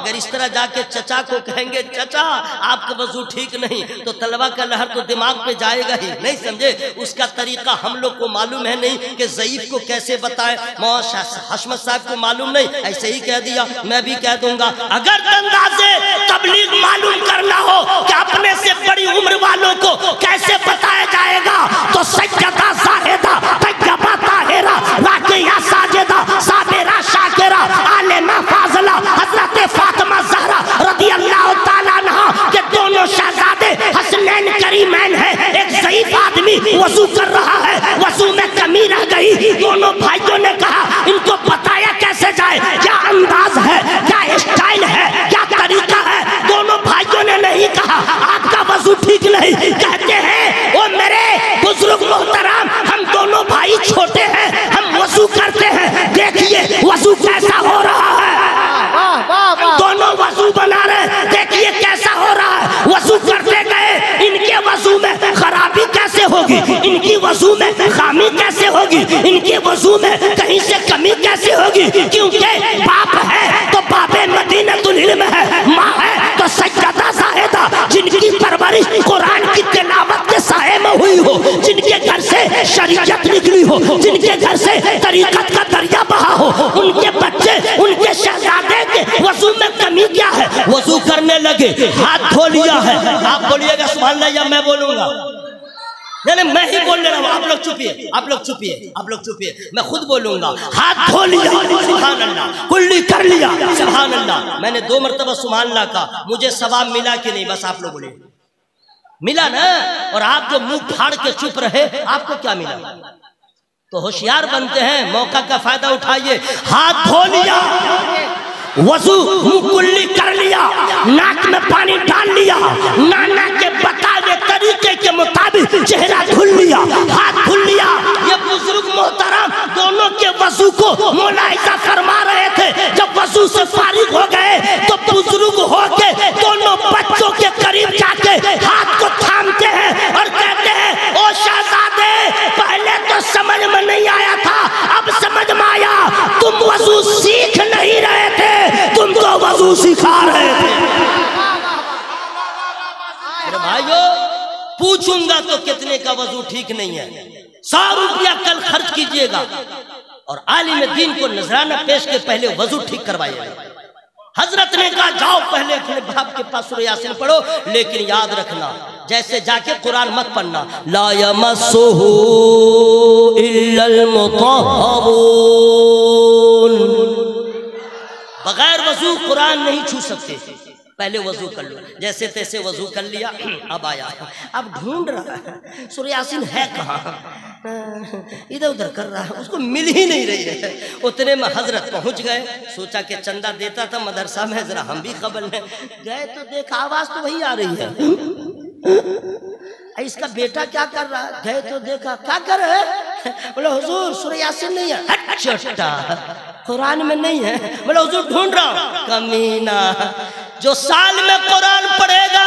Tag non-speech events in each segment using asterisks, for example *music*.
अगर इस तरह जाके चचा को कहेंगे, चचा, आपका वज़ू ठीक नहीं तो तलवा का लहर तो दिमाग पे जाएगा ही। नहीं समझे? उसका तरीका हम लोग को मालूम है नहीं कि जयीफ को कैसे बताए। हशमत साहब को मालूम नहीं। ऐसे ही कह दिया, मैं भी कह दूँगा, अगर अंदाजे तबलीग मालूम करना हो कि अपने से बड़ी उम्र वालों को कैसे बताया जाएगा तो सज्जता साहेदा, तैयबा साजिदा साबिरा शाकिरा हसनैन करीमैन है। एक ज़ईफ आदमी वज़ू कर रहा है। वज़ू में कमी रह गई। दोनों भाइयों ने कहा, इनको बताया कैसे जाए? क्या अंदाज है? क्या स्टाइल है? क्या तरीका है? दोनों भाइयों ने नहीं कहा। आपका वज़ू ठीक नहीं। कहते हैं वो मेरे बुज़ुर्ग मोहतराम, हम दोनों भाई छोटे हैं। हम वसू करते हैं। देखिए वसू कैसा हो रहा है। दोनों वज़ू बना रहे देखिए कैसा हो रहा है। वज़ू करते गए, इनके वज़ू में खराबी कैसे होगी? इनकी वज़ू में खामी कैसे होगी? इनके वज़ू में कहीं से कमी कैसे होगी? क्योंकि बाप है तो बाबे मदीना है। माँ है तो सज्जदा साहेदा जिनकी परवरिश की हुई हो, जिनके घर से शरीयत निकली हो, जिनके घर से तरीकत का दरिया बहा हो, उनके बच्चे, उनके शहजादे के वज़ू में कमी क्या है? वज़ू करने लगे, हाथ धो लिया है। आप बोलिएगा सुबह या मैं बोलूँगा? नहीं मैं ही बोल रहा हूँ। आप लोग चुपिए, आप लोग चुपिए, आप लोग चुपिए। मैं खुद बोलूँगा। हाथ धो लिया सुबहान अल्लाह कुल्ली कर लिया सुबहान अल्लाह मैंने दो मरतबा सुबहान अल्लाह का, मुझे सवाब मिला कि नहीं? बस आप लोग बोले मिला ना? और आप जो मुँह फाड़ के चुप रहे, आपको क्या मिला? तो होशियार बनते हैं, मौका का फ़ायदा उठाइए। हाथ धो लिया। वज़ू मुकुल्ली कर लिया। नाक में पानी डाल लिया। नाना के बताए तरीके के मुताबिक चेहरा धुल लिया। हाथ धुल लिया। ये बुज़ुर्ग मोहतरम दोनों के वज़ू को मुलायजा फरमा रहे थे। जब वज़ू से फारिग हो गए तो बुज़ुर्ग हो के दोनों बच्चों के करीब का वज़ू ठीक नहीं है। सौ रुपया कल खर्च कीजिएगा। और आलिम दीन को नजराना पेश के पहले वज़ू ठीक करवाइएगा। हज़रत ने कहा, जाओ पहले अपने बाप के पास यासीन पढ़ो, लेकिन याद रखना, जैसे जाके कुरान मत पढ़ना बगैर वज़ू कुरान नहीं छू सकते। पहले वज़ू कर लो। जैसे तैसे वज़ू कर लिया, अब आया। अब ढूंढ रहा है, सूर्यासीन है कहाँ? इधर उधर कर रहा है, उसको मिल ही नहीं रही है। उतने में हज़रत पहुँच गए, सोचा कि चंदा देता था मदरसा में, जरा हम भी खबर लें गए तो देखा, आवाज़ तो वही आ रही है। इसका बेटा क्या कर रहा है? गए तो देखा, क्या कर रहे बोले, हुजूर, सूर्यासीन नहीं है। कुरान में नहीं है। बोले, हुजूर, ढूंढ रहा हूँ। कमीना। जो साल में कुरान पढ़ेगा,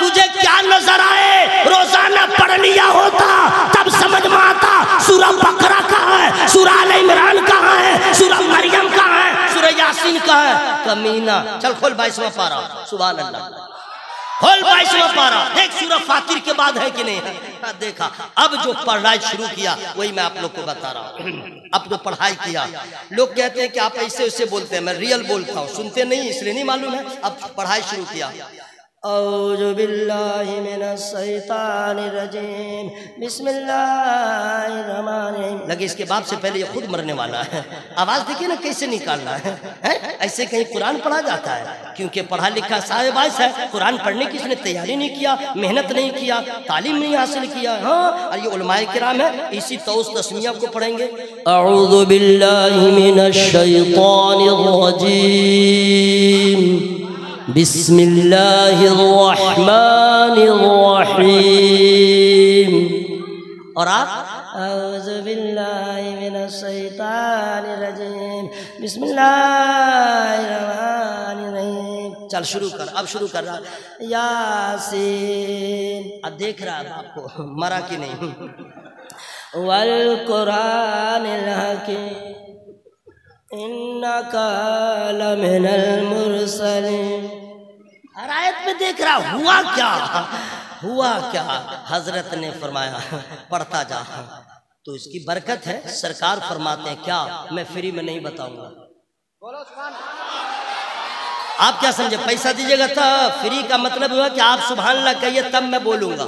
तुझे क्या नज़र आए? रोज़ाना पढ़ लिया होता, तब समझ में आता, सूरह बकरा कहाँ है? सूरह इमरान कहाँ है? सूरह मरियम कहाँ है? सूरह यासीन कहाँ है? कमीना। चल खोल बाईसवा पारा सुबह अल्लाह। खोल बाईसवा पारा सूरह फातिर के बाद है कि नहीं? है, देखा। अब जो पढ़ाई शुरू किया, वही मैं आप लोग को बता रहा हूँ। अब जो पढ़ाई किया, लोग कहते हैं कि आप ऐसे ऐसे बोलते हैं, मैं रियल बोलता हूँ। सुनते नहीं, इसलिए नहीं मालूम है। अब पढ़ाई शुरू किया। लगे इसके बाप से पहले ये खुद मरने वाला है। आवाज़ देखिए ना कैसे निकालना है, है? ऐसे कहीं कुरान पढ़ा जाता है। क्योंकि पढ़ा लिखा साहेबाज है। कुरान पढ़ने की इसने तैयारी नहीं किया मेहनत नहीं किया तालीम नहीं हासिल किया। हाँ और ये उलमाए किराम है। इसी तोस तस्मिया को पढ़ेंगे। बिस्मिल्लाहिर्रहमानिर्रहीम। और आप? चल, शुरू कर, अब शुरू कर रहा। यासीन। अब देख रहा है आपको, मरा कि नहीं? वल कुरान हर आयत में देख रहा हुआ क्या? हुआ क्या? हज़रत ने फरमाया, पढ़ता जा। तो इसकी बरकत है, सरकार फरमाते हैं, क्या? मैं फ्री में नहीं बताऊँगा। आप क्या समझे? पैसा दीजिएगा तब। फ्री का मतलब हुआ कि आप सुबह कहिए, तब मैं बोलूँगा।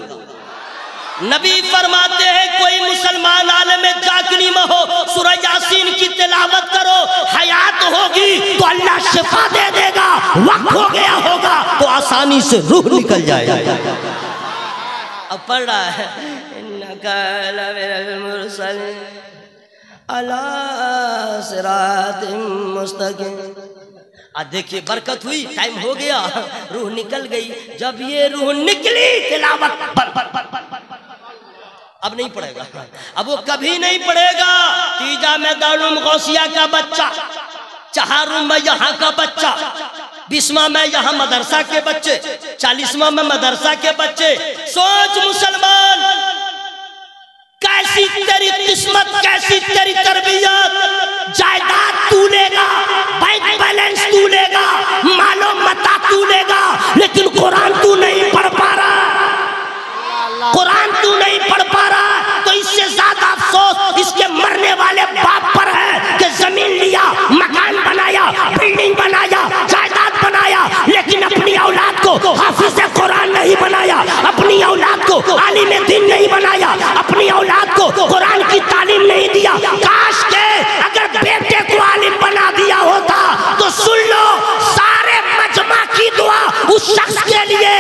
नबी फरमाते हैं कोई मुसलमान आलम जागनी में हो सूरज यासीन की तिलावत करो हयात होगी तो अल्लाह शिफा दे देगा वक्त हो गया होगा तो आसानी से रूह निकल जाएगा। अब पढ़ रहा है देखिए बरकत हुई टाइम हो गया रूह निकल गई। जब ये रूह निकली तिलावत पर, पर, पर, पर, पर, अब नहीं पढ़ेगा। अब वो कभी नहीं पढ़ेगा? तीजा में दारुल गौसिया का बच्चा। चहारुम में यहाँ का बच्चा। बीसवा में यहाँ मदरसा के बच्चे। चालीसवा में मदरसा के बच्चे। सोच मुसलमान कैसी तेरी किस्मत कैसी तेरी तरबियत? जायदाद तू लेगा बैंक बैलेंस तू लेगा मालो मता तू लेगा लेकिन कुरान तू नहीं पढ़ पा रहा। कुरान तू नहीं पढ़ पा रहा। ज़्यादा अफसोस इसके मरने वाले बाप पर है कि ज़मीन लिया, मकान बनाया बिल्डिंग बनाया, जायदाद बनाया, लेकिन अपनी औलाद को हाफिज कुरान नहीं बनाया, अपनी औलाद को आलिम दिन नहीं बनाया, अपनी औलाद को कुरान की तालीम नहीं दिया। काश के अगर बेटे को आलिम बना दिया होता तो सुन लो, सारे मजमा की दुआ उस शख्स के लिए,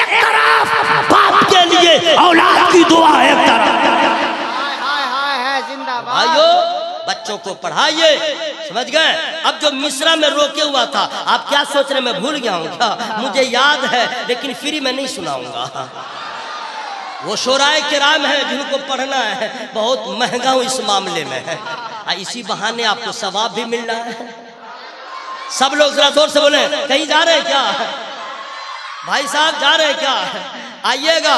एक तरफ़ बाप के लिए, औलाद की दुआ एक तरफ़ भाइयों बच्चों को पढ़ाइए। समझ गए? अब जो मिश्रा में रोके हुआ था, आप क्या सोच रहे मैं भूल गया हूँ क्या मुझे याद है, लेकिन फ्री में नहीं सुनाऊँगा। वो शोराय किराम है जिनको पढ़ना है। बहुत महँगा हूँ इस मामले में। है, इसी बहाने आपको सवाब भी मिल रहा है। सब लोग जरा ज़ोर से बोले, कहीं जा रहे हैं क्या? भाई साहब, जा रहे हैं क्या? आइएगा।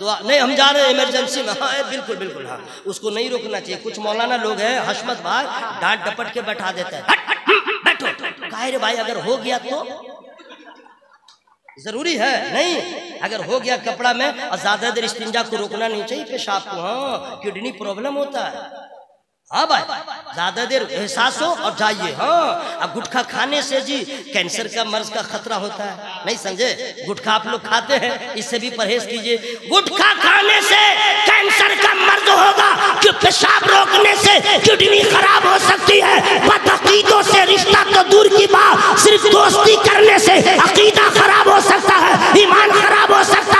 दुआ। नहीं, हम जा रहे हैं इमरजेंसी में। हाँ बिल्कुल बिल्कुल हाँ। उसको नहीं रोकना चाहिए। कुछ मौलाना लोग हैं, हसमत भाई, डांट डपट के बैठा देते हैं। बैठो। कायर भाई, अगर हो गया तो? ज़रूरी है? नहीं। अगर हो गया कपड़ा में, और ज़्यादा देर इस्तिंजा को रोकना नहीं चाहिए, पेशाब को हाँ किडनी प्रॉब्लम होता है। हाँ भाई ज़्यादा देर एहसास हो और जाइए। हाँ अब गुटखा खाने से जी कैंसर का मर्ज का खतरा होता है। नहीं समझे गुटखा आप लोग खाते हैं, इससे भी परहेज कीजिए। गुटखा खाने से कैंसर का मर्ज होगा, कि पेशाब रोकने से किडनी खराब हो सकती है। बदअकीदों से रिश्ता तो दूर की बात, सिर्फ़ दोस्ती करने से अकीदा खराब हो सकता है, ईमान खराब हो सकता है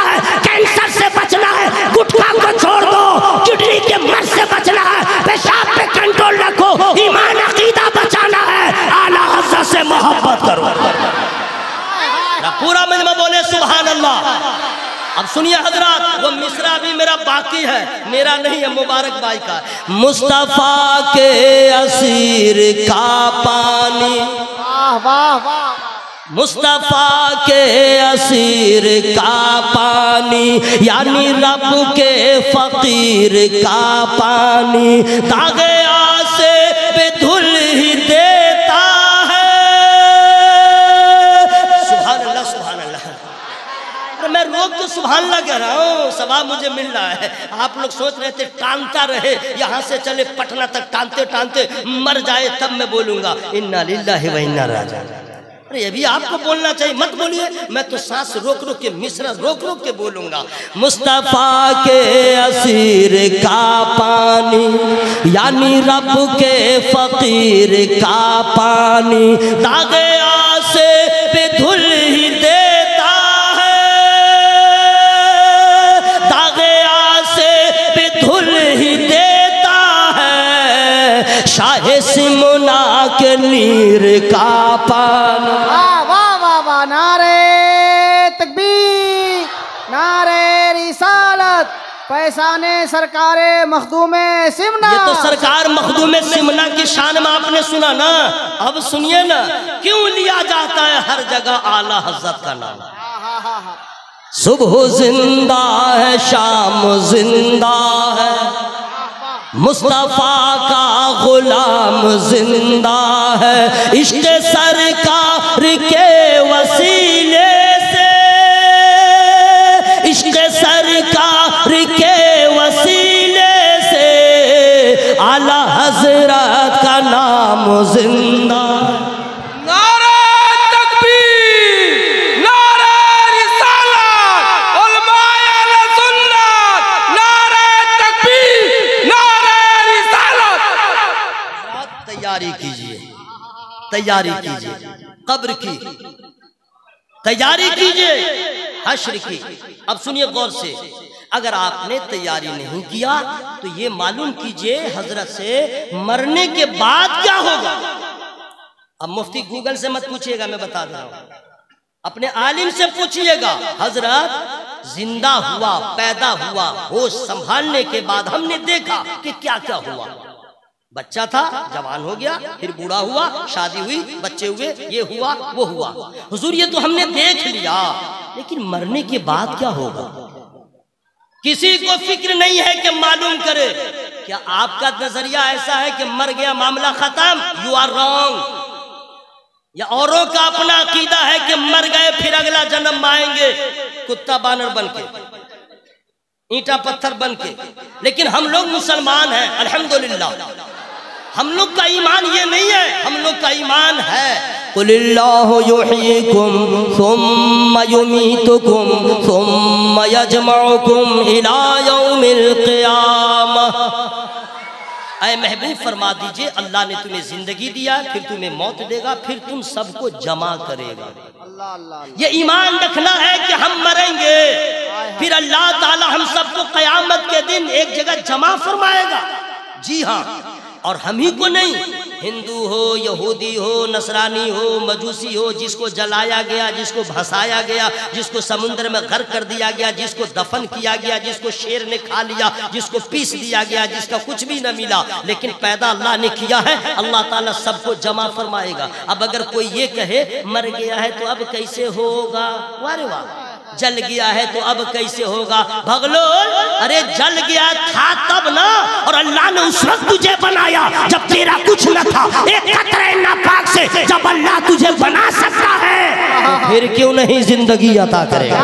सुनिए हज़रत वो मिश्रा भी मेरा बाकी है। मेरा नहीं है मुबारक भाई का। मुस्तफ़ा के असीर का पानी। वाह वाह वाह। मुस्तफ़ा के असीर का पानी यानी रब के फकीर का पानी। दागे आसे पे धुल अल्लाह कह रहा हूँ सवाब मुझे मिल रहा है। आप लोग सोच रहे थे टांगता रहे, यहाँ से चले पटना तक टांगते टांगते, मर जाए तब मैं बोलूँगा, इन्ना लिल्लाहि व इन्ना राजा अरे, ये भी आपको बोलना चाहिए, मत बोलिए, मैं तो सांस रोक रोक के, मिश्रा रोक रोक के बोलूँगा। मुस्तफ़ा के असीर का पानी, यानी रब के फकीर का पानी, दागे आसे पे धुल के नीर का पानी। वाह वाह वाह वाह नारे तकबीर नारे रिसालत। पैसाने सरकारे मखदूमे सिमना। ये तो सरकार मखदूम सिमना की शान में आपने सुना ना। अब सुनिए ना क्यों लिया जाता है हर जगह आला हज़रत का नाम? सुबह ज़िंदा है शाम ज़िंदा है। मुस्तफ़ा का गुलाम ज़िंदा है। इश्क सरकार के वसीले से। इश्क सरकार के वसीले से। आला हज़रत का नाम ज़िंदा नारा तकबीर नारा रिसालत उलमाए अहले सुन्नत नारा तकबीर नारा रिसालत तैयारी कीजिए। तैयारी कीजिए। कब्र की। तैयारी कीजिए। हश्र की। अब सुनिए गौर से। अगर आपने तैयारी नहीं किया तो ये मालूम कीजिए हज़रत से मरने के बाद क्या होगा। अब मुफ्ती गूगल से मत पूछिएगा, मैं बता रहा हूँ। अपने आलिम से पूछिएगा, हज़रत, ज़िंदा हुआ, पैदा हुआ, होश संभालने के बाद हमने देखा कि क्या क्या हुआ। बच्चा था, जवान हो गया, फिर बूढ़ा हुआ, शादी हुई, बच्चे हुए, ये हुआ, वो हुआ। हुजूर, ये तो हमने देख लिया। लेकिन मरने के बाद क्या होगा? किसी को फ़िक्र नहीं है कि मालूम करे। क्या आपका नज़रिया ऐसा है कि मर गया, मामला खत्म? यू आर रॉन्ग या औरों का अपना अकीदा है कि मर गए, फिर अगला जन्म आएँगे। कुत्ता बानर बन के ईटा पत्थर बन के लेकिन हम लोग मुसलमान हैं, अल्हम्दुलिल्लाह। हम लोग का ईमान ये नहीं है हम लोग का ईमान है। अय महबूब फरमा दीजिए अल्लाह ने तुम्हें ज़िंदगी दिया फिर तुम्हें मौत देगा फिर तुम सबको जमा करेगा। अल्लाह अल्लाह ये ईमान रखना है कि हम मरेंगे फिर अल्लाह ताला हम सबको कयामत के दिन एक जगह जमा फरमाएगा। जी हाँ और हम ही को नहीं। हिंदू हो, यहूदी हो, नसरानी हो, मजूसी हो, जिसको जलाया गया, जिसको भसाया गया, जिसको समुद्र में घर कर दिया गया, जिसको दफन किया गया, जिसको शेर ने खा लिया, जिसको पीस दिया गया, जिसका कुछ भी न मिला, लेकिन पैदा अल्लाह ने किया है, अल्लाह ताला सबको जमा फरमाएगा। अब अगर कोई ये कहे, मर गया है तो अब कैसे होगा? वारे वाह। जल गया है तो अब कैसे होगा? भगलो अरे जल गया था तब ना और अल्लाह ने उस वक्त तुझे बनाया जब तेरा कुछ न था। एक कतरे नापाक से जब अल्लाह तुझे बना सकता है। तो फिर क्यों नहीं ज़िंदगी अता करेगा?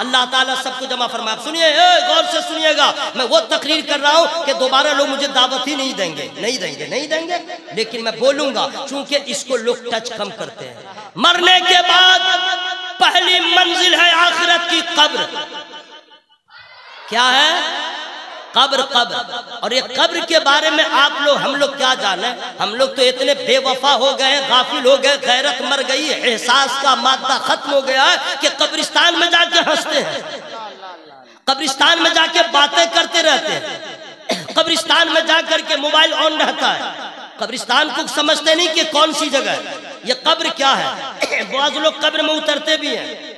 अल्लाह ताला सबको जमा फरमाया सुनिए गौर से सुनिएगा। मैं वो तकरीर कर रहा हूँ कि दोबारा लोग मुझे दावत ही नहीं देंगे। नहीं देंगे नहीं देंगे। लेकिन मैं बोलूँगा क्योंकि इसको लोग टच कम करते हैं। मरने के बाद पहली मंजिल है आखिरत की कब्र। क्या है? कब्र कब्र। और ये कब्र के बारे में आप लोग, हम लोग क्या जाने? हम लोग तो इतने बेवफा हो गए गाफिल हो गए, गैरत मर गई एहसास का मादा खत्म हो गया है कि कब्रिस्तान में जाके हँसते हैं। कब्रिस्तान में जाके बातें करते रहते हैं। कब्रिस्तान में जा करके मोबाइल ऑन रहता है। कब्रिस्तान को समझते नहीं कि कौन सी जगह है। ये कब्र क्या है? *clears throat* बाज लोग कब्र में उतरते भी हैं।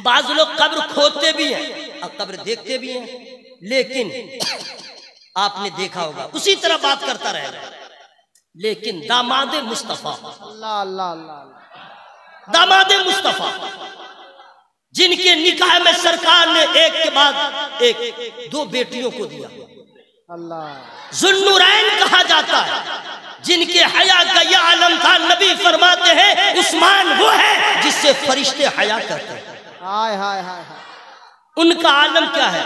बाज लोग कब्र खोदते भी हैं और कब्र देखते भी हैं। लेकिन *clears throat* आपने देखा होगा, उसी तरह बात करता रहेगा। लेकिन दामाद मुस्तफ़ा दामाद मुस्तफ़ा, जिनके निकाह में सरकार ने एक के बाद एक, दो बेटियों को दिया। अल्लाह। जुन्नुरैन कहा जाता है। जिनके हया का यह आलम था नबी फरमाते हैं उस्मान वो है जिससे फरिश्ते हया करते हैं। हाय हाय हाय हाय। उनका आलम क्या है?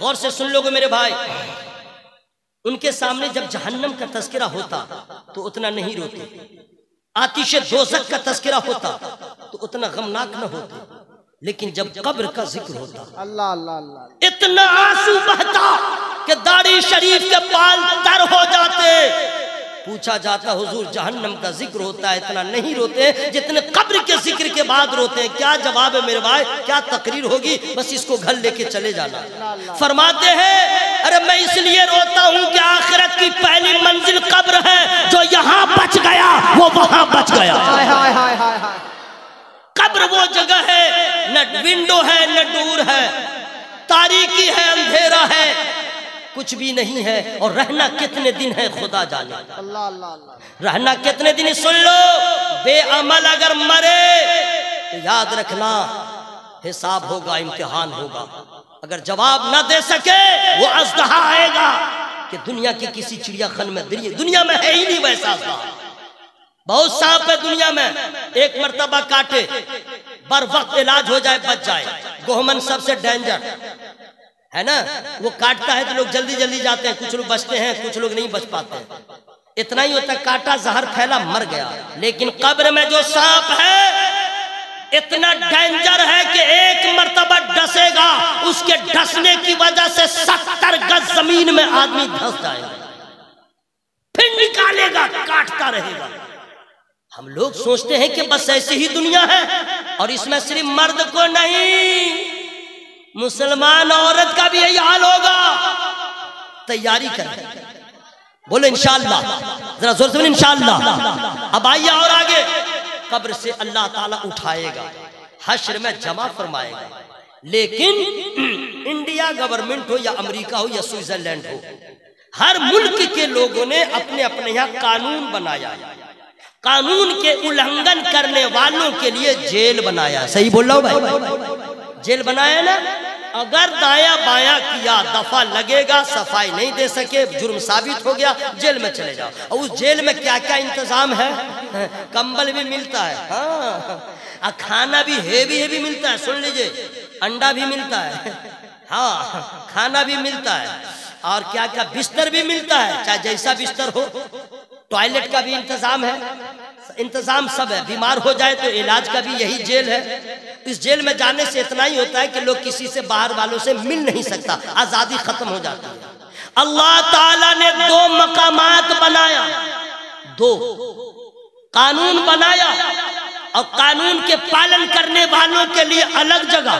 गौर से सुन लोगे मेरे भाई। उनके सामने जब जहन्नम का तस्करा होता तो उतना नहीं रोते। आतिश दोजक का तस्करा होता तो उतना गमनाक न होते। लेकिन जब कब्र का ज़िक्र होता अल्लाह अल्लाह अल्लाह। इतना आँसू बहता कि दाढ़ी शरीफ के बाल तर हो जाते। पूछा जाता हुजूर जहन्नम का ज़िक्र होता है इतना नहीं रोते जितने कब्र के ज़िक्र के बाद रोते हैं। क्या जवाब है मेरे भाई? क्या तकरीर होगी? बस इसको घर लेके चले जाना। फरमाते हैं अरे मैं इसलिए रोता हूँ कि आखिरत की पहली मंजिल कब्र है जो यहाँ बच गया वो वहाँ बच गया। हाय हाय हाय हाय हाय। कब्र वो जगह है न विंडो है न दूर है। तारीकी है अंधेरा है। कुछ भी नहीं है और रहना कितने दिन है खुदा जाने। अल्लाह अल्लाह अल्लाह। रहना कितने दिन सुन लो। बेअमल अगर मरे तो याद रखना हिसाब होगा इम्तिहान होगा। अगर जवाब ना दे सके वो अजदहा आएगा कि दुनिया की किसी चिड़ियाखन में दुनिया दुनिया में है ही नहीं वैसा बहुत सांप है दुनिया में। एक मर्तबा काटे बर वक्त इलाज हो जाए बच जाए। गोहमन सबसे डेंजर है ना? वो काटता है तो लोग जल्दी जल्दी जाते हैं। कुछ लोग बचते हैं, कुछ लोग नहीं बच पाते। इतना ही होता काटा, जहर फैला, मर गया। लेकिन कब्र में जो सांप है, इतना डेंजर है कि एक मर्तबा डसेगा। उसके डसने की वजह से सत्तर गज ज़मीन में आदमी धस जाएगा। फिर निकालेगा, काटता रहेगा। हम लोग सोचते हैं कि बस ऐसी ही दुनिया है, और इसमें सिर्फ़ मर्द को नहीं मुसलमान औरत का भी यही हाल होगा। तैयारी कर। बोले, इंशाल्लाह। जरा ज़ोर से इंशाल्लाह। अब आइए और आगे। कब्र से अल्लाह ताला उठाएगा। हश्र में जमा फरमाएगा। लेकिन इंडिया गवर्नमेंट हो या अमेरिका हो या स्विट्जरलैंड हो, हर मुल्क के लोगों ने अपने अपने यहाँ कानून बनाया। कानून के उल्लंघन करने वालों के लिए जेल बनाया। सही बोल रहा हूँ भाई? जेल बनाया ना, अगर दाया बाया किया दफ़ा लगेगा, सफ़ाई नहीं दे सके, जुर्म साबित हो गया, जेल में चले जाओ। और उस जेल में क्या क्या इंतज़ाम है? कंबल भी मिलता है। हाँ खाना भी हेवी हेवी मिलता है, सुन लीजिए, अंडा भी मिलता है। हाँ खाना भी मिलता है, और क्या क्या बिस्तर भी मिलता है, चाहे जैसा बिस्तर हो। टॉयलेट का भी इंतज़ाम है। इंतज़ाम सब है। बीमार हो जाए तो इलाज का भी यही जेल है। इस जेल में जाने से इतना ही होता है कि लोग किसी से बाहर वालों से मिल नहीं सकता। आज़ादी खत्म हो जाती है। अल्लाह ताला ने दो मकामात बनाया। दो। कानून बनाया। और कानून के पालन करने वालों के लिए अलग जगह,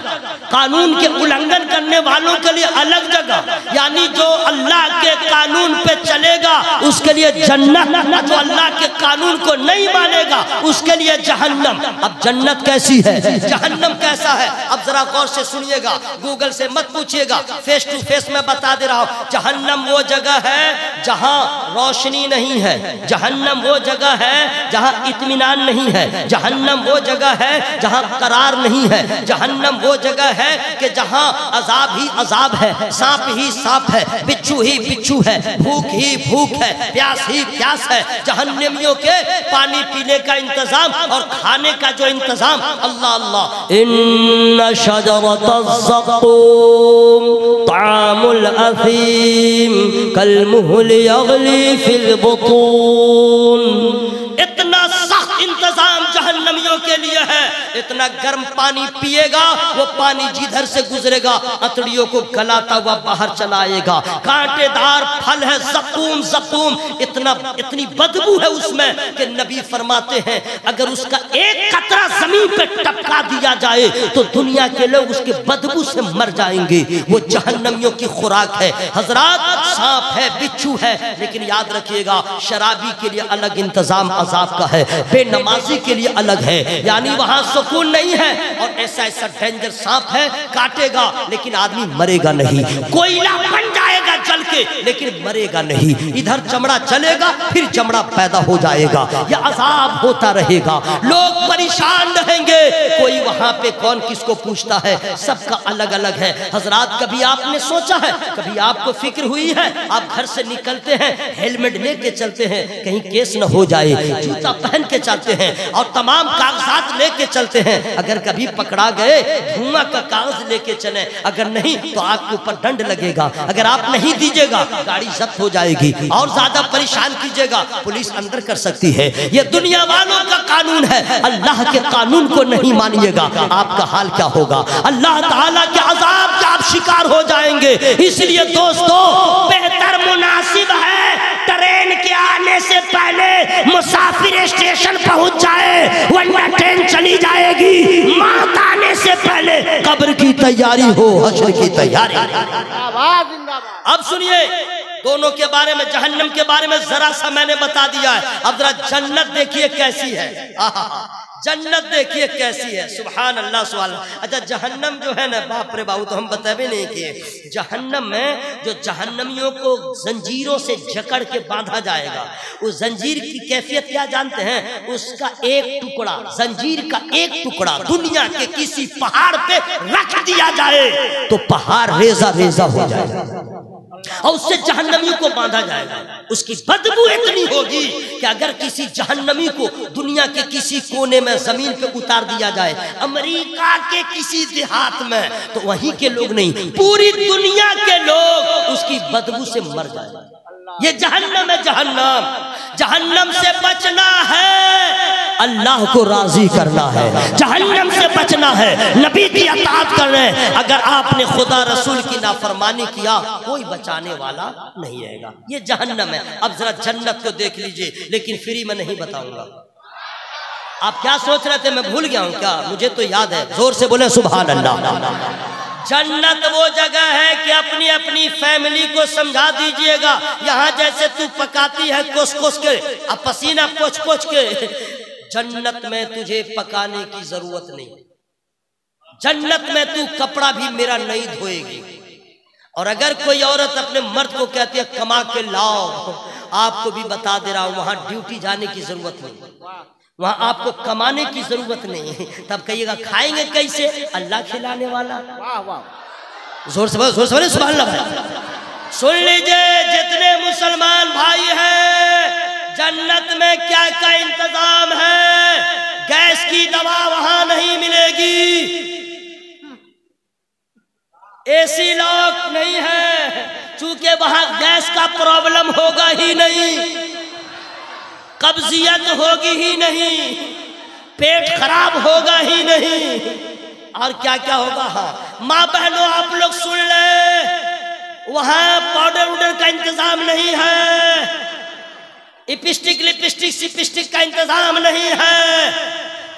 कानून के उल्लंघन करने वालों के लिए अलग जगह, यानी जो अल्लाह के कानून पे चलेगा, उसके लिए जन्नत जो अल्लाह के कानून को नहीं मानेगा, उसके लिए जहन्नम। अब जन्नत कैसी है? जहन्नम कैसा है? अब जरा गौर से सुनिएगा, गूगल से मत पूछिएगा फेस टू फेस में बता दे रहा हूँ, जहन्नम वो जगह है जहाँ रोशनी नहीं है, जहन्नम वो जगह है जहाँ इतमान नहीं है, जहन्नम वो जगह है जहाँ करार नहीं है। जहन्नम वो जगह है कि जहाँ अजाब ही अजाब है, सांप ही सांप है, बिच्छू ही बिच्छू है, भूख ही भूख है, प्यास ही प्यास है। जहन्नमियों के पानी पीने का इंतज़ाम और खाने का जो इंतज़ाम, अल्लाह अल्लाह। इन तामुल अफीम कल मुहल फिल बुतून। है *laughs* इतना गर्म पानी पिएगा, वो पानी जिधर से गुजरेगा, अतड़ियों को गलाता हुआ बाहर चलाएगा। कांटेदार फल है जकूम जकूम इतना, इतनी बदबू है उसमें कि नबी फरमाते हैं, अगर उसका एक कतरा ज़मीन पे टपका दिया जाए तो दुनिया के लोग उसके बदबू से मर जाएँगे। वो जहन्नमियों की खुराक है। हज़रत सांप है, बिच्छू है, लेकिन याद रखिएगा, शराबी के लिए अलग इंतज़ाम अजाब का है, बेनमाजी के लिए अलग है। यानी वहाँ सुकून नहीं है और ऐसा ऐसा डेंजर सांप है, काटेगा, लेकिन आदमी मरेगा नहीं। कोयला बन जाएगा जल के, लेकिन मरेगा नहीं। इधर चमड़ा चलेगा फिर चमड़ा पैदा हो जाएगा। यह अजाब होता रहेगा। लोग परेशान रहेंगे। कोई वहाँ पे कौन किसको पूछता है? सबका अलग अलग है। हजरात, कभी आपने सोचा है? कभी आपको फ़िक्र हुई है? आप घर से निकलते हैं, हेलमेट लेके चलते हैं, कहीं केस न हो जाए। जूता पहन के चलते हैं और तमाम कागजात लेके चलते हैं। अगर कभी पकड़ा गए, धुआँ का कागज़ लेके चले। अगर नहीं तो आपके ऊपर दंड लगेगा। अगर आप नहीं दीजिएगा, गाड़ी जब्त हो जाएगी। और ज़्यादा परेशान कीजिएगा, पुलिस अंदर कर सकती है। ये दुनिया वालों का कानून है। अल्लाह के कानून को नहीं मानिएगा। आपका हाल क्या होगा? अल्लाह ताला के अजाब का आप शिकार हो जाएँगे। इसलिए दोस्तों, बेहतर मुनासिब है ट्रेन के आने से पहले मुसाफिर स्टेशन पहुँच जाए वरना ट्रेन चली जाएगी। मौत आने से पहले कब्र की तैयारी हो हश्र की तैयारी। अब सुनिए दोनों के बारे में, जहन्नम के बारे में जरा सा मैंने बता दिया है। अब जरा जन्नत देखिए कैसी है। जन्नत देखिए कैसी है। सुबहान अल्लाह सुबहान अच्छा जहन्नम जो है ना, बाप रे बाबू तो हम बतावे नहीं किए। जहन्नम में जो जहन्नमियों को जंजीरों से जकड़ के बांधा जाएगा, उस जंजीर की कैफियत क्या जानते हैं? उसका एक टुकड़ा, जंजीर का एक टुकड़ा दुनिया के किसी पहाड़ पे रख दिया जाए तो पहाड़ रेजा रेजा हो जाएगा। और उससे जहन्नमी को बांधा जाएगा। उसकी बदबू इतनी होगी कि अगर किसी जहन्नमी को दुनिया के किसी कोने में, ज़मीन पे उतार दिया जाए, अमेरिका के किसी देहात में तो वहीं के लोग नहीं, पूरी दुनिया के लोग उसकी बदबू से मर जाए ये जहन्नम है जहन्नम। जहन्नम से बचना है, अल्लाह को राज़ी करना है। जहन्नम से बचना है, नबी की अतात कर रहे हैं। अगर आपने खुदा रसूल की नाफरमानी किया, कोई बचाने वाला नहीं रहेगा। ये जहन्नम है। अब जरा जन्नत को देख लीजिए, लेकिन फ्री में नहीं बताऊँगा। आप क्या सोच रहे थे? मैं भूल गया हूँ क्या? मुझे तो याद है। ज़ोर से बोले सुबह अल्लाह। जन्नत वो जगह है कि अपनी अपनी फैमिली को समझा दीजिएगा। यहाँ जैसे तू पकाती है कोस कोस के, अब पसीना पोछ पोछ के। जन्नत में तुझे पकाने की ज़रूरत नहीं। जन्नत में तू कपड़ा भी मेरा नहीं धोएगी। और अगर कोई औरत अपने मर्द को कहती है, कमा के लाओ। आपको भी बता दे रहा हूँ, वहाँ ड्यूटी जाने की ज़रूरत नहीं। वहाँ आपको कमाने की ज़रूरत नहीं है। तब कहिएगा खाएँगे कैसे? अल्लाह खिलाने वाला। वाह वाह। ज़ोर से बोलो ज़ोर से सुबह भाई। सुन लीजिए जितने मुसलमान भाई हैं जन्नत में क्या क्या इंतज़ाम है? गैस की दवा वहाँ नहीं मिलेगी। एसी लॉक नहीं है। चूँकि वहाँ गैस का प्रॉब्लम होगा ही नहीं। कब्जियत होगी ही नहीं, पेट खराब होगा ही नहीं। और क्या क्या होगा? माँ बहनों, आप लोग सुन ले, वहाँ पाउडर उडर का इंतज़ाम नहीं है। लिपस्टिक लिपस्टिक सिपिस्टिक का इंतज़ाम नहीं है।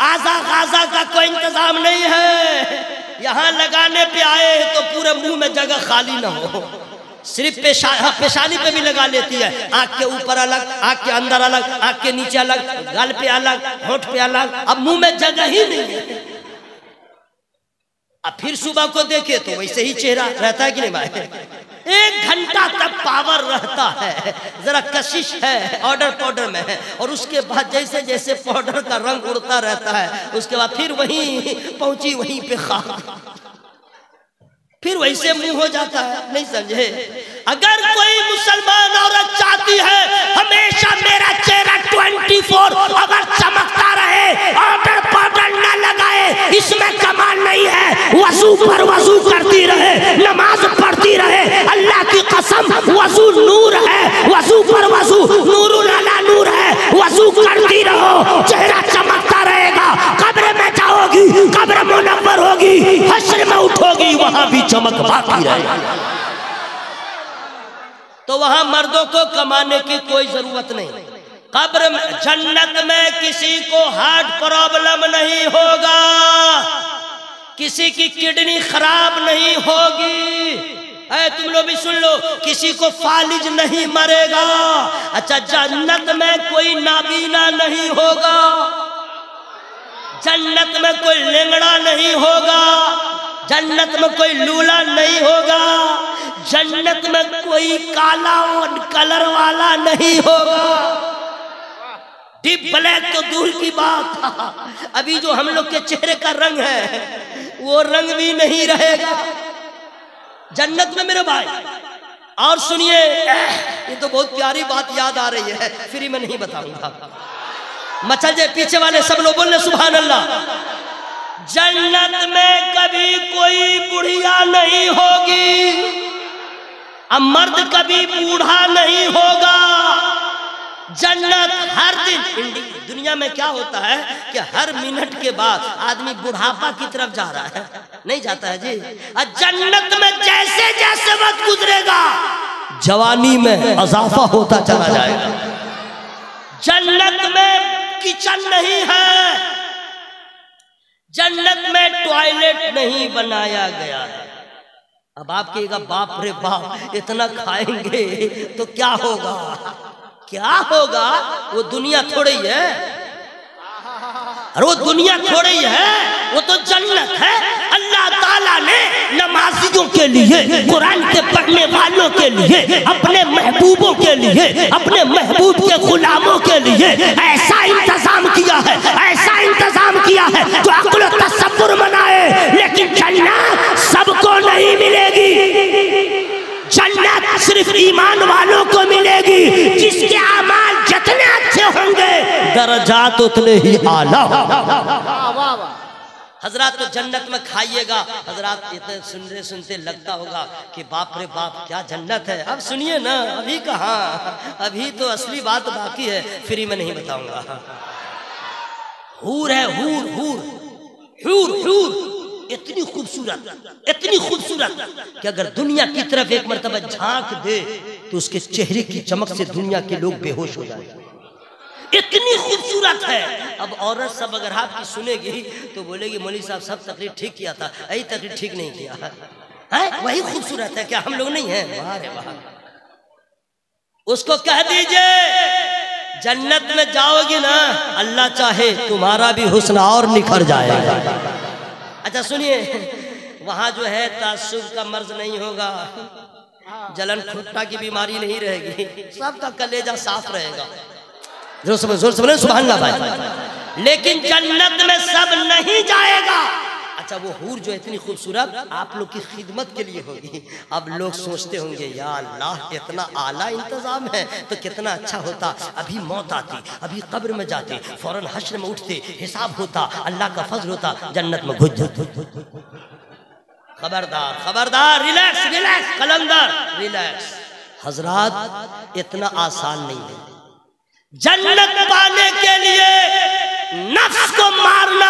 आजा गाजा का कोई इंतज़ाम नहीं है। यहाँ लगाने पे आए तो पूरे मुँह में जगह खाली ना हो। सिर्फ़ पेशा हाँ, पेशानी पे भी लगा लेती है। आँख के ऊपर अलग आँख के अंदर अलग आँख के नीचे अलग गाल पे अलग होठ पे अलग। अब मुँह में जगह ही नहीं है। अब फिर सुबह को देखे तो वैसे ही चेहरा रहता है कि नहीं भाई? एक घंटा तक पावर रहता है। जरा कशिश है ऑर्डर पाउडर में है। और उसके बाद जैसे जैसे पाउडर का रंग उड़ता रहता है उसके बाद फिर वहीं पहुँची वहीं पे खाक। फिर वैसे मुँह हो जाता है। नहीं समझे? अगर कोई मुसलमान औरत चाहती है, हमेशा मेरा चेहरा ट्वेंटी फोर अगर चमकता रहे ऑर्डर पाउडर न लगाए, इसमें कमाल नहीं है। वज़ू पर वज़ू करती रहे, नमाज़ पढ़ती रहे, अल्लाह की कसम, वज़ू नूर है। वज़ू पर वज़ू नूर नूर है। वज़ू करती रहो, चेहरा चमकता जाओगी कब्र मुनव्वर होगी, हश्र में उठोगी, वहाँ भी चमक बाकी रहेगी तो वहाँ मर्दों को कमाने की कोई ज़रूरत नहीं। कब्र में, जन्नत में किसी को हार्ट प्रॉब्लम नहीं होगा। किसी की किडनी खराब नहीं होगी। ऐ तुम लोग भी सुन लो, किसी को फालिज नहीं मरेगा। अच्छा जन्नत में कोई नाबीना नहीं होगा। जन्नत में कोई लेंगड़ा नहीं होगा, जन्नत में कोई लूला नहीं होगा, जन्नत में कोई काला और कलर वाला नहीं होगा। डीप ब्लैक तो दूर की बात, *laughs* अभी जो हम लोग के चेहरे का रंग है, वो रंग भी नहीं रहेगा। जन्नत में मेरे भाई, और सुनिए, *laughs* ये तो बहुत प्यारी बात याद आ रही है, फ्री में नहीं बताऊँगा। मचल जाए पीछे वाले सब लोग बोल सुबह अल्लाह जन्नत में कभी कोई बुढ़िया नहीं होगी अब मर्द कभी बूढ़ा नहीं होगा। जन्नत हर दिन दुनिया में क्या होता है कि हर मिनट के बाद आदमी बुढ़ापा की तरफ़ जा रहा है। नहीं जाता है जी? जन्नत में जैसे जैसे वक्त गुजरेगा, जवानी में अजाफा होता चला जाएगा। जन्नत में किचन नहीं है। जन्नत में टॉयलेट नहीं बनाया गया। है अब आप कहेगा बाप रे बाप, इतना खाएँगे तो क्या होगा? क्या होगा? वो दुनिया थोड़ी है। और वो दुनिया थोड़ी है, वो तो जन्नत है। अल्लाह ताला ने नमाजियों के लिए, कुरान के पढ़ने वालों के लिए, अपने महबूबों के लिए, अपने महबूब के गुलामों के लिए ऐसा इंतज़ाम किया है, ऐसा इंतज़ाम किया है जो अकुल तस्वुर मनाए, लेकिन जन्नत सबको नहीं मिलेगी। जन्नत सिर्फ़ ईमान वालों को मिलेगी, जिसके अमाल जितने अच्छे होंगे, दर्जात उतने ही आला हज़रत तो जन्नत में खाइएगा। हज़रत इतने सुनते सुनते लगता होगा कि बाप रे बाप, क्या जन्नत है। अब सुनिए ना, अभी कहा? अभी तो असली बात बाकी है, फ्री में नहीं बताऊँगा। हूर है हूर हूर। हूर हूर। इतनी खूबसूरत इतनी खूबसूरत कि अगर दुनिया की तरफ़ एक मरतबा झाँक दे तो उसके चेहरे की चमक से दुनिया के लोग बेहोश हो जाए इतनी खूबसूरत है। अब औरत सब अगर आपकी सुनेगी तो बोलेगी मौली साहब, सब तकरीर ठीक किया था यही तकरीर ठीक नहीं किया। है? वही खूबसूरत है क्या हम लोग नहीं है। वाह रे वाह। उसको कह दीजिए, जन्नत में जाओगी ना, अल्लाह चाहे तुम्हारा भी हुस्न और निखर जाएगा अच्छा सुनिए। वहाँ जो है तासुब का मर्ज नहीं होगा। जलन खुट्टा की बीमारी नहीं रहेगी। सबका कलेजा साफ़ रहेगा। ज़ोर से ज़ोर से बोले सुभान अल्लाह भाई। लेकिन जन्नत में सब नहीं जाएगा। अच्छा वो हूर जो इतनी खूबसूरत आप लोग की खिदमत के लिए होगी। अब लोग सोचते होंगे, या अल्लाह इतना आला इंतज़ाम है। तो कितना अच्छा होता। अभी मौत आती, अभी कब्र में जाते, फ़ौरन हश्र में उठते, हिसाब होता, अल्लाह का फजल होता, जन्नत में घुस खबरदार खबरदार रिलैक्स रिलैक्स कलंदर रिलैक्स हजरात, इतना आसान नहीं है। जन्नत पाने के लिए नफ्स को मारना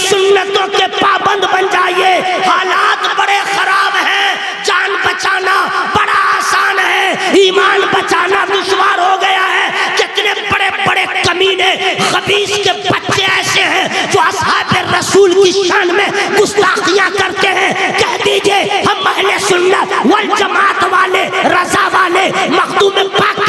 सुन्नतों के पाबंद बन जाइए। हालात बड़े खराब हैं। जान बचाना बड़ा आसान है। ईमान बचाना दुश्वार हो गया है। कितने बड़े बड़े कमीने, खबीस के बच्चे ऐसे हैं जो असहाब रसूल की शान में गुस्ताखियाँ करते हैं। कह दीजिए, हम महले सुन्नत वल जमात वाले, रजा वाले, मखदूम पाक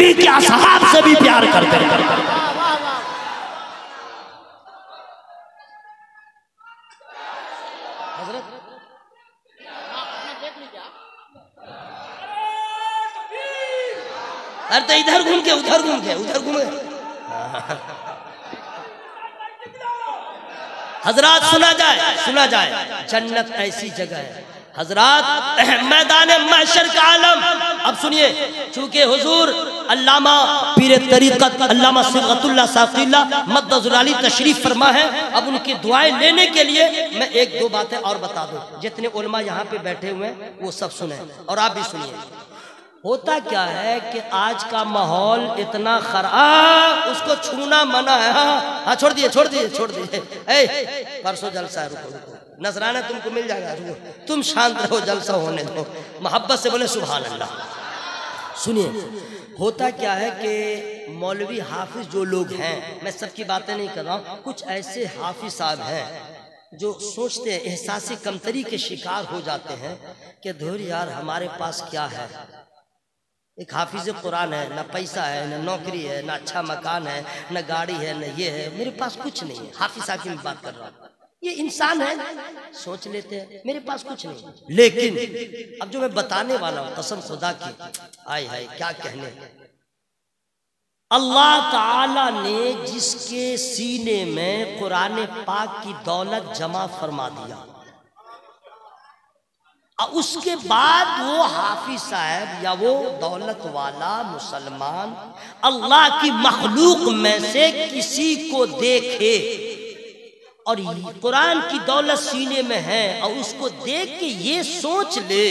नबी के असहाब से भी प्यार करते हैं। अरे तो इधर घूम के, उधर घूम के, उधर घूमे हजरात सुना जाए सुना जाए, जन्नत ऐसी जगह है हजरात मैदान महशर का आलम। अब सुनिए, चूँकि हुजूर अल्लामा पीर तरीकत अल्लामा सिबतुल्लाह साफिल्ला मद्दजुलाली तशरीफ़ फरमा है, अब उनकी दुआएँ लेने के लिए मैं एक दो बातें और बता दूँ। जितने उलमा यहाँ पे बैठे हुए हैं, वो सब सुने। और आप भी सुनिए। होता क्या है कि आज का माहौल इतना खराब उसको छूना मना है। हाँ हाँ छोड़ दिए छोड़ दिए छोड़ दिए। परसों जलसा है, रुको रुको। नजराना तुमको मिल जाएगा तुम शांत रहो, जलसा होने दो। मोहब्बत से बोले सुभान अल्लाह सुनिए, होता क्या है कि मौलवी हाफिज जो लोग हैं, मैं सबकी बातें नहीं कर रहा हूँ, कुछ ऐसे हाफिज साहब हैं जो सोचते हैं, एहसासी कमतरी के शिकार हो जाते हैं कि धोर यार, हमारे पास क्या है? एक हाफिज कुरान है, ना पैसा है, ना नौकरी है, ना अच्छा मकान है, ना गाड़ी है, ना ये है, मेरे पास कुछ नहीं है। हाफिज साहब की बात कर रहा हूँ। ये इंसान है सोच लेते हैं मेरे पास कुछ नहीं। लेकिन अब जो मैं बताने वाला हूँ कसम खुदा की आय हाय क्या कहने अल्लाह ताला ने जिसके सीने में कुरान पाक की दौलत जमा फरमा दिया और उसके बाद वो हाफिज साहब या वो दौलत वाला मुसलमान अल्लाह की मखलूक में से किसी को देखे और कुरान की दौलत सीने में है और उसको देख के ये सोच ले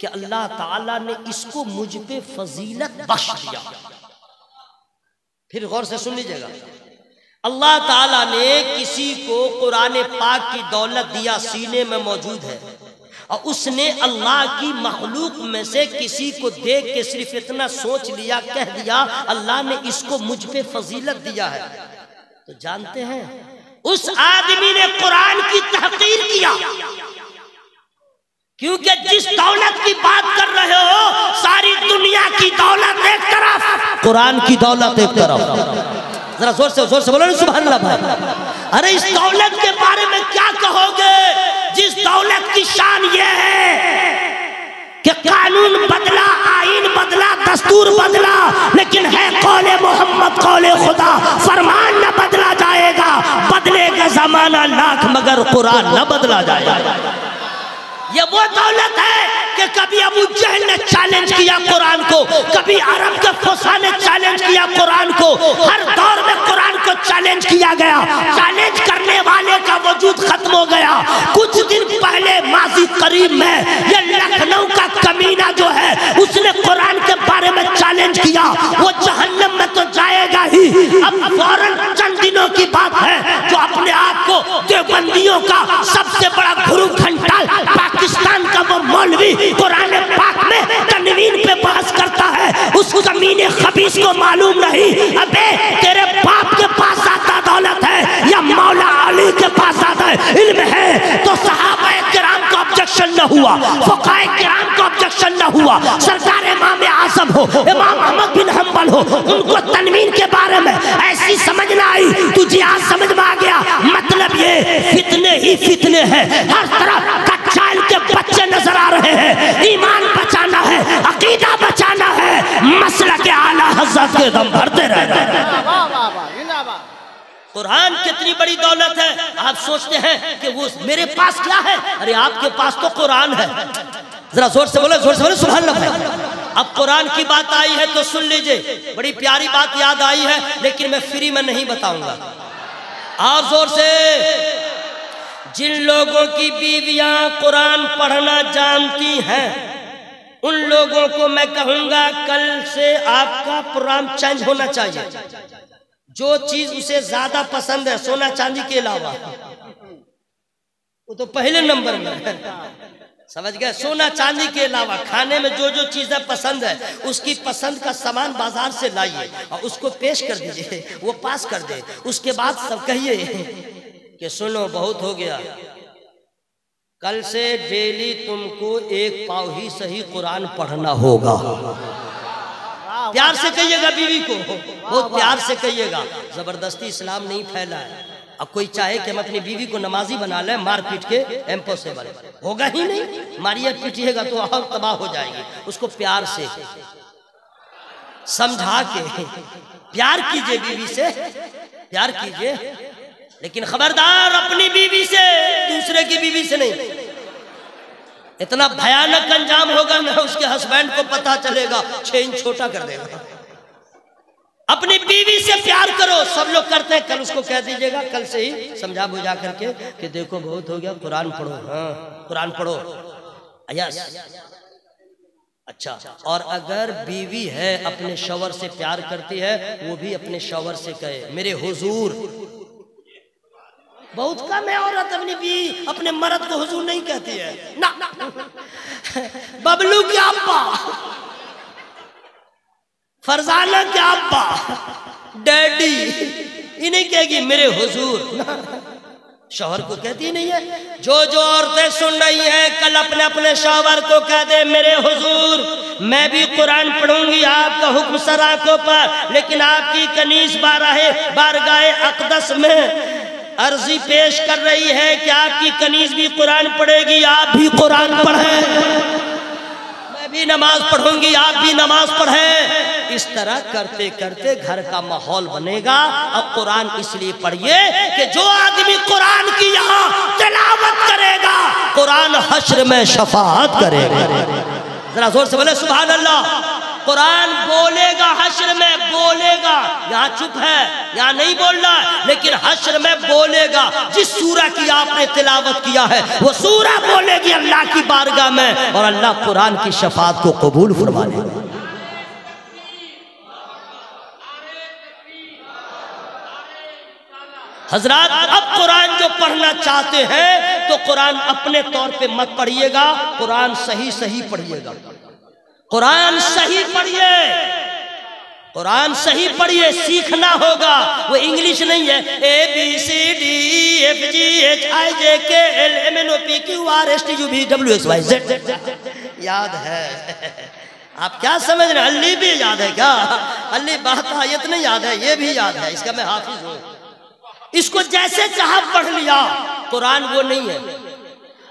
कि अल्लाह ताला ने इसको मुझ पे फजीलत बख्श दिया। फिर गौर से सुन लीजिएगा। अल्लाह ताला ने किसी को कुरान पाक की दौलत दिया सीने में मौजूद है और उसने अल्लाह की मखलूक में से किसी को देख के सिर्फ़ इतना सोच लिया, कह दिया, अल्लाह ने इसको मुझ पे फजीलत दिया है। तो जानते हैं उस आदमी ने कुरान की तहकीर किया। क्योंकि जिस दौलत की बात कर रहे हो, सारी दुनिया की दौलत एक तरफ़, कुरान की दौलत एक तरफ़। जरा ज़ोर से ज़ोर से बोलो ना सुबह भाई। अरे इस दौलत के बारे में क्या कहोगे? जिस दौलत की शान ये है कि कानून बदला आइन बदला, दस्तूर बदला, लेकिन है कौले मोहम्मद, कौले खुदा। फरमान न बदला जाएगा, बदलेगा जमाना लाख मगर कुरान न बदला जाएगा। ये वो दौलत है कि कभी अबू जहल ने चैलेंज किया कुरान को, कभी अरब के फुसा ने चैलेंज किया कुरान को। हर दौर में कुरान को चैलेंज किया गया। चैलेंज करने वाले का वजूद खत्म हो गया। कुछ करीब में ये लखनऊ का कमीना जो है, उसने कुरान के बारे में चैलेंज किया। वो जहन्नम में तो जाएगा ही। अब फ़ौरन चंद दिनों की बात है जो अपने आप को देवबंदियों का सबसे बड़ा गुरु घंटाल पाकिस्तान का वो मौलवी कुरान पाक में तनवीन पे बहस करता है। उस कमीने खबीस को मालूम नहीं। अबे ऑब्जेक्शन न हुआ। फकाए किराम को ऑब्जेक्शन न हुआ। सरकार इमाम आज़म हो, इमाम अहमद बिन हम्बल हो, उनको तनवीन के बारे में ऐसी समझ ना आई। तुझे आज समझ में आ गया। मतलब ये फितने ही फितने हैं। हर तरफ़ कच्चाल के बच्चे नज़र आ रहे हैं। ईमान बचाना है, अकीदा बचाना है। मसला के आला हज़रत के दम भरते रहना है वाह वाह वाह जिंदाबाद कुरान कितनी बड़ी दौलत है। आप सोचते हैं कि वो मेरे पास क्या है? अरे, आपके पास तो कुरान है। जरा ज़ोर से बोलो, ज़ोर से बोलो सुभान अल्लाह अब कुरान की बात आई है तो सुन लीजिए। बड़ी प्यारी बात याद आई है, लेकिन मैं फ्री में नहीं बताऊँगा। और ज़ोर से। जिन लोगों की बीवियाँ कुरान पढ़ना जानती हैं, उन लोगों को मैं कहूँगा, कल से आपका प्रोग्राम चेंज होना चाहिए। जो चीज़ उसे ज़्यादा पसंद है, सोना चांदी के अलावा। वो तो पहले नंबर में समझ गए? सोना चांदी के अलावा खाने में जो जो चीज़ें पसंद है, उसकी पसंद का सामान बाज़ार से लाइए और उसको पेश कर दीजिए, वो पास कर दे। उसके बाद सब कहिए कि सुनो, बहुत हो गया। कल से डेली तुमको एक पाव ही सही कुरान पढ़ना होगा। प्यार से कहिएगा बीवी को। बहुत प्यार से कहिएगा। ज़बरदस्ती इस्लाम नहीं फैला है। अब कोई चाहे कि हम अपनी बीवी को नमाजी बना ले मार पीट के इम्पॉसिबल होगा ही नहीं। मारिए पीटिएगा तो और तबाह हो जाएगी। उसको प्यार से समझा के प्यार कीजिए बीवी से। प्यार कीजिए। लेकिन खबरदार अपनी बीवी से दूसरे की बीवी से नहीं। इतना भयानक अंजाम होगा ना उसके हस्बैंड को पता चलेगा छह इंच छोटा कर देगा। अपनी बीवी से प्यार करो, सब लोग करते हैं, कल उसको कह दीजिएगा, कल से ही समझा बुझा करके कि देखो बहुत हो गया, कुरान पढ़ो। हाँ कुरान पढ़ो। यस अच्छा और अगर बीवी है, अपने शवर से प्यार करती है, वो भी अपने शवर से कहे, मेरे हुजूर बहुत कम है, औरत अपनी भी अपने मर्द को हुजूर नहीं कहती है। ना। बबलू के अब्बा। फरजाना के अब्बा। डैडी। इन्हें कहेगी, मेरे हुजूर। शौहर को कहती नहीं है। जो जो औरतें सुन रही हैं, कल अपने अपने शोहर को कह दे, मेरे हुजूर। मैं भी कुरान पढ़ूँगी आपका हुक्म सर आँखों पर, लेकिन आपकी कनीज बारह, बारगाहे अकदस में अर्जी पेश कर रही है कि आपकी कनीज भी कुरान पढ़ेगी, आप भी कुरान पढ़ें। मैं भी नमाज़ पढ़ूँगी, आप भी नमाज़ पढ़ें। इस तरह करते करते घर का माहौल बनेगा। अब कुरान इसलिए पढ़िए कि जो आदमी कुरान की यहाँ तिलावत करेगा, कुरान हश्र में शफात करेगा। जरा ज़ोर से बोले सुबह अल्लाह। कुरान बोलेगा, हश्र में बोलेगा। यहाँ चुप है, यहाँ नहीं बोल रहा, लेकिन हश्र में बोलेगा। जिस सूरा की आपने तिलावत किया है, वो सूरा बोलेगी अल्लाह की बारगाह में, और अल्लाह कुरान की शफात को कबूल फरमा लेगा हज़रत, अब कुरान जो पढ़ना चाहते हैं तो कुरान अपने तौर पे मत पढ़िएगा, कुरान सही सही पढ़िएगा। कुरान सही पढ़िए। कुरान सही पढ़िए, सीखना होगा। वो इंग्लिश नहीं है। A B C D F G H I J K L M N O P Q R S T U V W X Y Z याद है। आप क्या समझ रहे हैं? अल्ली भी याद है क्या? अल्ली बात आयत नहीं याद है। ये भी याद है। इसका मैं हाफिज हूँ। इसको जैसे चाह पढ़ लिया। कुरान वो नहीं है।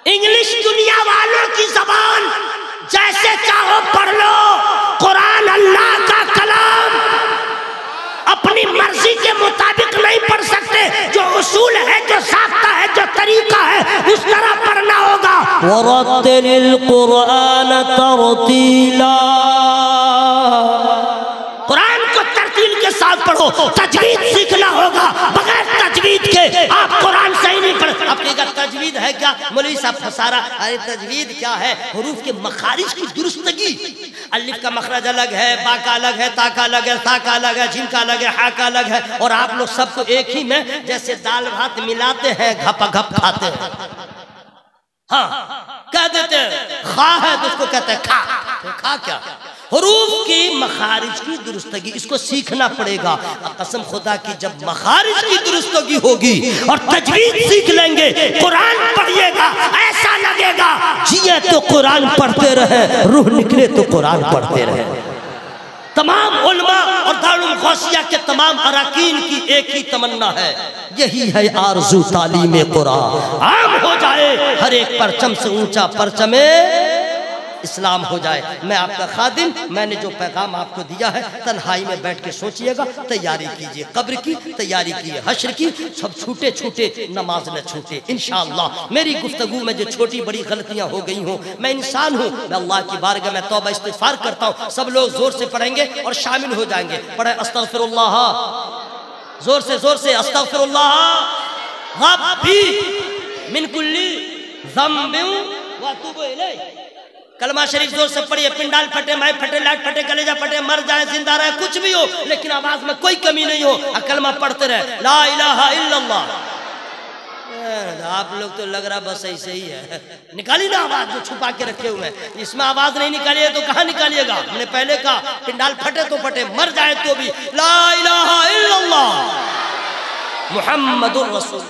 इंग्लिश दुनिया वालों की जबान जैसे चाहो पढ़ लो। कुरान अल्लाह का कलाम। अपनी मर्ज़ी के मुताबिक नहीं पढ़ सकते। जो उसूल है जो साख्ता है जो तरीका है उस तरह पढ़ना होगा। वरतिल कुरान तरतीला। कुरान को तरतील के साथ पढ़ो। तजवीद सीखना होगा बगैर तजवीद के। आप कुरान कहेगा तजवीद है क्या? मौलवी साहब फसारा, अरे तजवीद क्या है? हरूफ के मखारिज की दुरुस्तगी। अलिफ का मखरज अलग है, बा का अलग है, ता का अलग है ता का अलग है, जिम का अलग है, हा का अलग है। और आप लोग सबको एक ही में जैसे दाल भात मिलाते हैं घपा घप खाते हैं। हाँ कह देते हैं, खा है तो उसको कहते हैं, खा। तो खा क्या? हरूफ की मखारिज की दुरुस्तगी, इसको सीखना पड़ेगा। कसम खुदा की, जब मखारिज की दुरुस्तगी होगी और तजवीज सीख लेंगे, कुरान पढ़िएगा, ऐसा लगेगा, जिए तो कुरान पढ़ते रहे, रूह निकले तो कुरान पढ़ते रहे। तमाम उलमा और दारुल गौसिया के तमाम अरकान की एक ही तमन्ना है, यही है आरज़ू तालीम कुरान। आम हो जाए, हर एक परचम से ऊँचा परचमे इस्लाम हो जाए। मैं आपका खादिम, मैंने जो पैगाम आपको दिया है, तन्हाई में बैठ के सोचिएगा, तैयारी कीजिए, कब्र की, तैयारी कीजिए, हश्र की, सब छूटे छूटे, नमाज़ न छूटे इनशाला मेरी गुफ्तगु में जो छोटी बड़ी गलतियाँ हो गई हूँ, मैं इंसान हूँ, मैं अल्लाह की बारगाह में तौबा इस्तिगफार करता हूँ, सब लोग ज़ोर से पढ़ेंगे और शामिल हो जाएँगे। पढ़े अस्तगफिरुल्लाह। ज़ोर से ज़ोर से, अस्तगफिरुल्लाह। रब्बी कलमा शरीफ ज़ोर से पढ़िए, पिंडाल फटे, माए फटे लाइट फटे, कलेजा फटे, मर जाए, ज़िंदा रहे, कुछ भी हो, लेकिन आवाज़ में कोई कमी नहीं हो कलमा पढ़ते रहे, ला इलाहा इल्लल्लाह। आप लोग तो लग रहा बस ऐसे ही है। निकाली ना आवाज़ जो छुपा के रखे हुए हैं। इसमें आवाज़ नहीं निकालिए तो कहाँ निकालिएगा? हमने पहले कहा, पिंडाल फटे तो फटे, मर जाए तो भी। ला इलाहा इल्लल्लाह। मुहम्मदुर रसूल